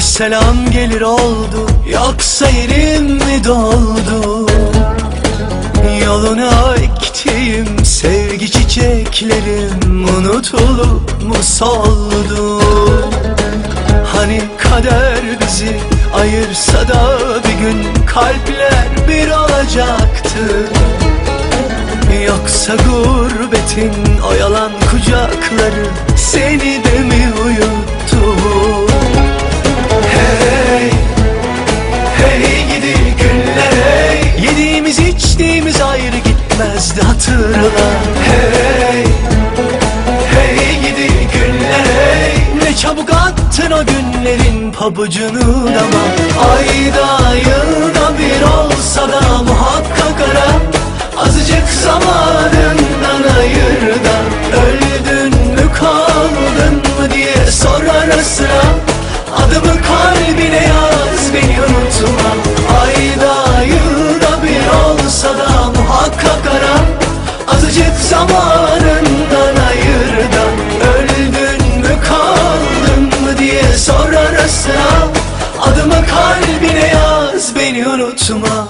selam gelir oldu. Yoksa yerim mi doldu? Yoluna ektiğim sevgi çiçeklerim Unutulup mu soldu? Hani kader bizi ayırsa da bir gün Kalpler bir olacaktı. Yoksa gurbetin o yalan kucakları Seni de ayrı gitmezdi hatırla Hey, hey gidi günler hey. Ne çabuk attın o günlerin pabucunu dama. Ayda yılda bir olsa da muhakkak ara. Azıcık zamanından ayır da Öldün mü kaldın mı diye sor ara Adımı kalbine yaz beni unutma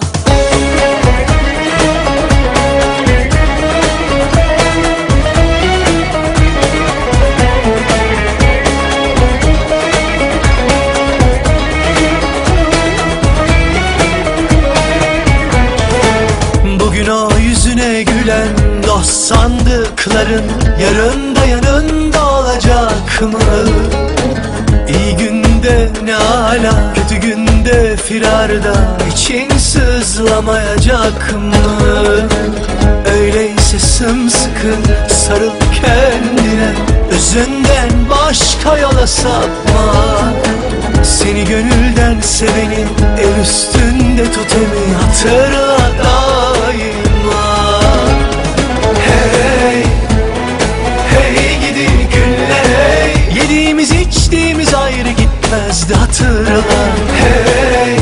Bugün o yüzüne gülen dost sandıkların Yarın da yanında olacak mı? İyi günde ne ala Kötü günde firarda için sızlamayacak mı? Öyleyse sımsıkı sarıl kendine Özünden başka yola sapma Seni gönülden seveni el üstünde tutemi hatırla gitmezdi hatırla. Hey,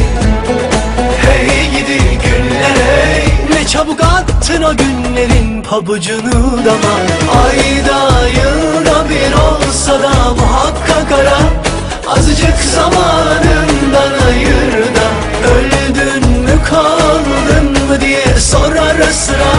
hey gidi günler hey. Ne çabuk attın o günlerin pabucunu dama. Ayda yılda bir olsa da muhakkak ara. Azıcık zamanından ayır da Öldün mü kaldın mı diye sor ara sıra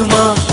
beni